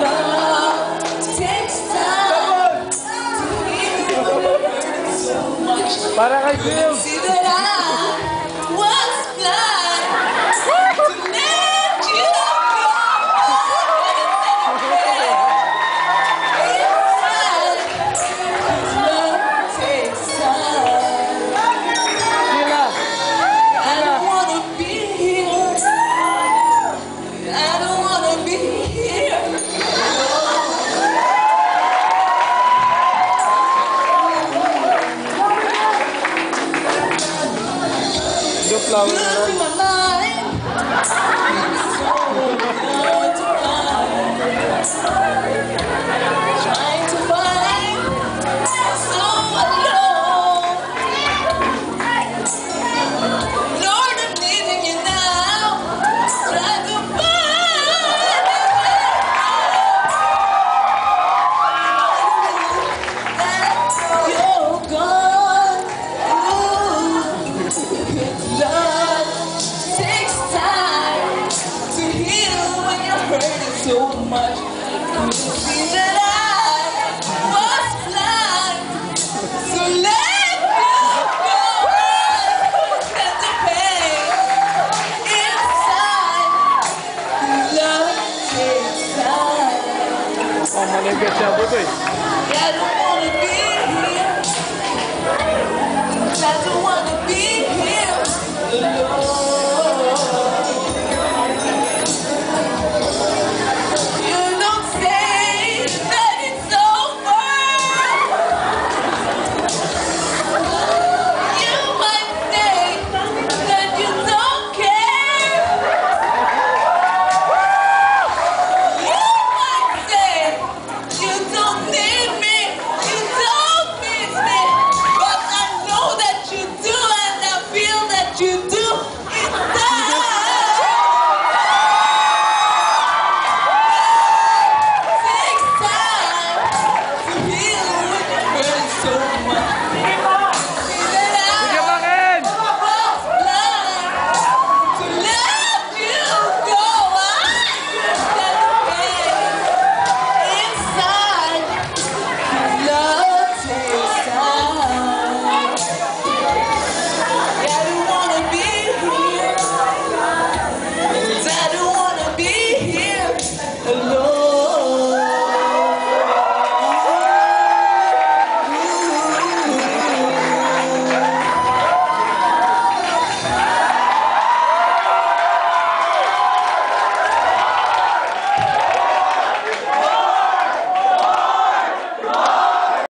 Tá Para, Deus! flowers. so much. You that I was blind, so let go pain inside. Love takes time. Get that. Yeah, I don't wanna be.